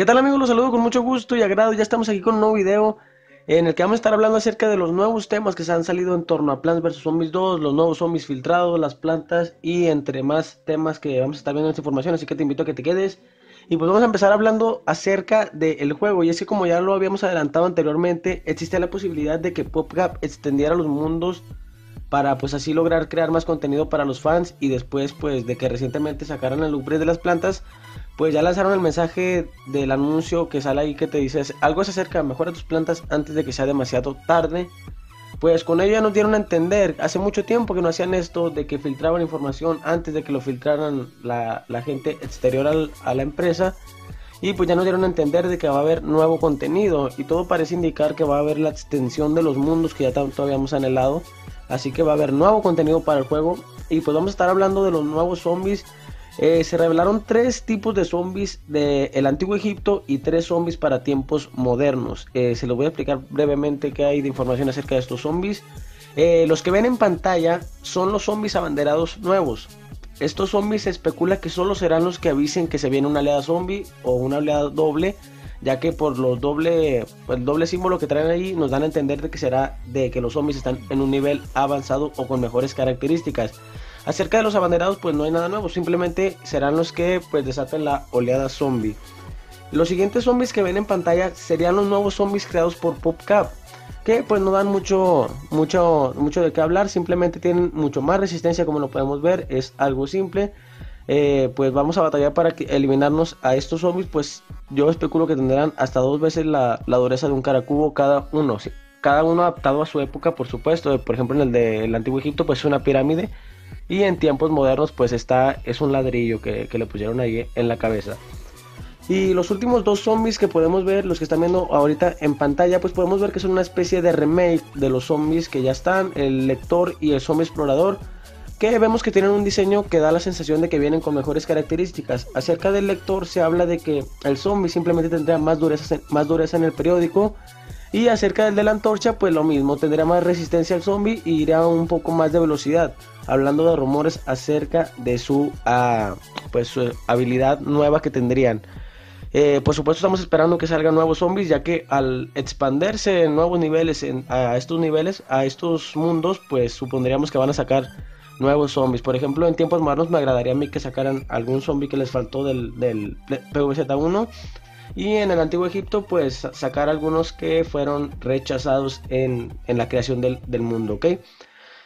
¿Qué tal amigos? Los saludo con mucho gusto y agrado. Ya estamos aquí con un nuevo video en el que vamos a estar hablando acerca de los nuevos temas que se han salido en torno a Plants vs Zombies 2, los nuevos zombies filtrados, las plantas y entre más temas que vamos a estar viendo en esta información. Así que te invito a que te quedes. Y pues vamos a empezar hablando acerca del juego. Y es que como ya lo habíamos adelantado anteriormente, existe la posibilidad de que PopCap extendiera los mundos para pues así lograr crear más contenido para los fans y después pues de que recientemente sacaran el upgrade de las plantas pues ya lanzaron el mensaje del anuncio que sale ahí que te dice algo se acerca, mejora tus plantas antes de que sea demasiado tarde pues con ello ya nos dieron a entender, hace mucho tiempo que no hacían esto de que filtraban información antes de que lo filtraran la, gente exterior a la empresa y pues ya nos dieron a entender de que va a haber nuevo contenido y todo parece indicar que va a haber la extensión de los mundos que ya tanto habíamos anhelado Así que va a haber nuevo contenido para el juego. Y pues vamos a estar hablando de los nuevos zombies. Eh, se revelaron tres tipos de zombies del antiguo Egipto y tres zombies para tiempos modernos. Eh, se los voy a explicar brevemente qué hay de información acerca de estos zombies. Eh, los que ven en pantalla son los zombies abanderados nuevos. Estos zombies se especula que solo serán los que avisen que se viene una oleada zombie o una oleada doble ya que por los doble, el doble símbolo que traen ahí nos dan a entender de que será de que los zombies están en un nivel avanzado o con mejores características. Acerca de los abanderados pues no hay nada nuevo, simplemente serán los que pues desaten la oleada zombie. Los siguientes zombies que ven en pantalla serían los nuevos zombies creados por PopCap, que pues no dan mucho, mucho, mucho de qué hablar, simplemente tienen mucho más resistencia como lo podemos ver, es algo simple. Eh, pues vamos a batallar para eliminarnos a estos zombies, pues yo especulo que tendrán hasta dos veces la, dureza de un caracubo cada uno. Cada uno adaptado a su época, por supuesto. Por ejemplo, en el del Antiguo Egipto, pues es una pirámide. Y en tiempos modernos, pues está, es un ladrillo que, que le pusieron ahí en la cabeza. Y los últimos dos zombies que podemos ver, los que están viendo ahorita en pantalla, pues podemos ver que son una especie de remake de los zombies que ya están, el lector y el zombie explorador que vemos que tienen un diseño que da la sensación de que vienen con mejores características. Acerca del lector se habla de que el zombie simplemente tendrá más dureza, más dureza en el periódico. Y acerca del de la antorcha, pues lo mismo, tendrá más resistencia al zombie y irá un poco más de velocidad. Hablando de rumores acerca de su, ah, pues, su habilidad nueva que tendrían. Eh, por supuesto estamos esperando que salgan nuevos zombies ya que al expanderse en nuevos niveles a estos niveles, a estos mundos, pues supondríamos que van a sacar nuevos zombies. Por ejemplo, en tiempos modernos me agradaría a mí que sacaran algún zombie que les faltó del, del PVZ1. Y en el antiguo Egipto, pues sacar algunos que fueron rechazados en, la creación del, mundo, ¿ok?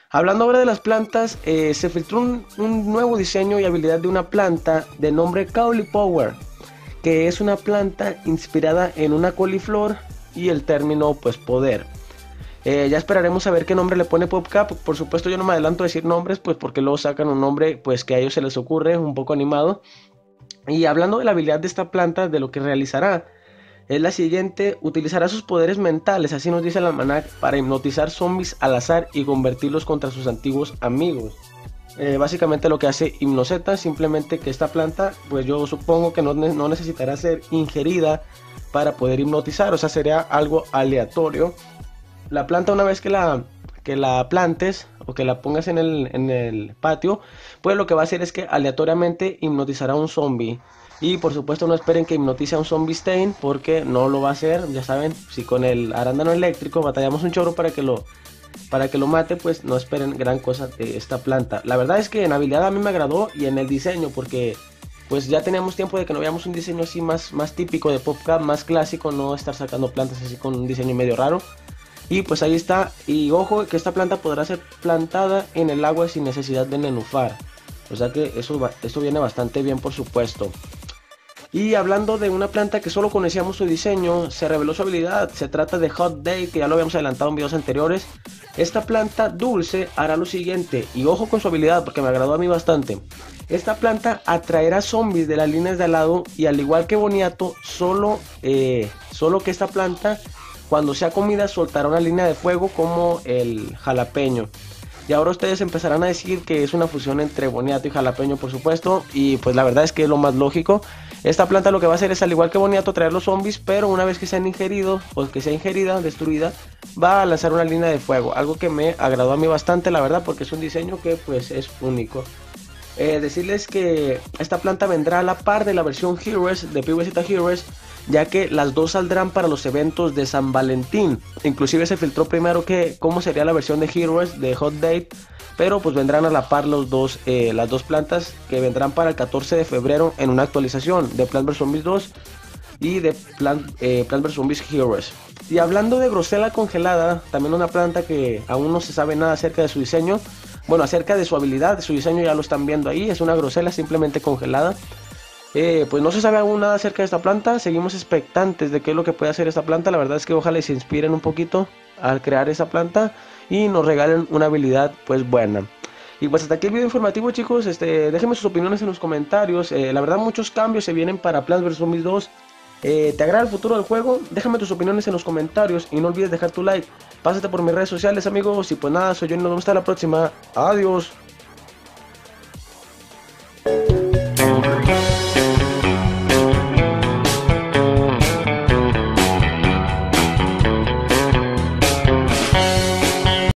Hablando ahora de las plantas, eh, se filtró un, un, nuevo diseño y habilidad de una planta de nombre Power que es una planta inspirada en una coliflor y el término pues poder. Eh, ya esperaremos a ver qué nombre le pone PopCap. Por supuesto, yo no me adelanto a decir nombres, pues porque luego sacan un nombre pues que a ellos se les ocurre, un poco animado. Y hablando de la habilidad de esta planta, de lo que realizará, es la siguiente: utilizará sus poderes mentales, así nos dice el almanac, para hipnotizar zombies al azar y convertirlos contra sus antiguos amigos. Eh, básicamente lo que hace Hipnoceta, simplemente que esta planta, pues yo supongo que no, no necesitará ser ingerida para poder hipnotizar, o sea, sería algo aleatorio la planta una vez que la, que la plantes o que la pongas en el, en el patio, pues lo que va a hacer es que aleatoriamente hipnotizará a un zombie. Y por supuesto no esperen que hipnotice a un zombie stain porque no lo va a hacer. Ya saben, si con el arándano eléctrico batallamos un chorro para que lo para que lo mate, pues no esperen gran cosa de esta planta. La verdad es que en habilidad a mí me agradó y en el diseño porque pues ya teníamos tiempo de que no veamos un diseño así más, más típico de PopCap, más clásico, no estar sacando plantas así con un diseño medio raro. Y pues ahí está. Y ojo que esta planta podrá ser plantada en el agua sin necesidad de nenufar. O sea que eso, esto viene bastante bien por supuesto. Y hablando de una planta que solo conocíamos su diseño, se reveló su habilidad. Se trata de Hot Day, que ya lo habíamos adelantado en videos anteriores. Esta planta dulce hará lo siguiente. Y ojo con su habilidad, porque me agradó a mí bastante. Esta planta atraerá zombies de las líneas de al lado. Y al igual que Boniato, solo, eh, solo que esta planta cuando sea comida soltará una línea de fuego como el jalapeño. Y ahora ustedes empezarán a decir que es una fusión entre boniato y jalapeño, por supuesto. Y pues la verdad es que es lo más lógico. Esta planta lo que va a hacer es, al igual que boniato, traer los zombies. Pero una vez que sean ingeridos o que sea ingerida, destruida, va a lanzar una línea de fuego. Algo que me agradó a mí bastante, la verdad, porque es un diseño que pues es único. Eh, decirles que esta planta vendrá a la par de la versión Heroes de PvZ Heroes ya que las dos saldrán para los eventos de San Valentín. Inclusive se filtró primero que cómo sería la versión de Heroes de Hot Date, pero pues vendrán a la par los dos, eh, las dos plantas que vendrán para el 14 de febrero en una actualización de Plants vs Zombies 2 y de Plant, eh, vs Zombies Heroes. Y hablando de grosela congelada, también una planta que aún no se sabe nada acerca de su diseño, bueno, acerca de su habilidad, de su diseño ya lo están viendo ahí, es una grosela simplemente congelada. Eh, pues no se sabe aún nada acerca de esta planta, seguimos expectantes de qué es lo que puede hacer esta planta, la verdad es que ojalá se inspiren un poquito al crear esa planta y nos regalen una habilidad pues buena. Y pues hasta aquí el video informativo chicos, este, déjenme sus opiniones en los comentarios, eh, la verdad muchos cambios se vienen para Plants vs Zombies 2, eh, ¿Te agrada el futuro del juego? Déjame tus opiniones en los comentarios y no olvides dejar tu like. Pásate por mis redes sociales amigos y pues nada, soy yo y nos vemos hasta la próxima. Adiós.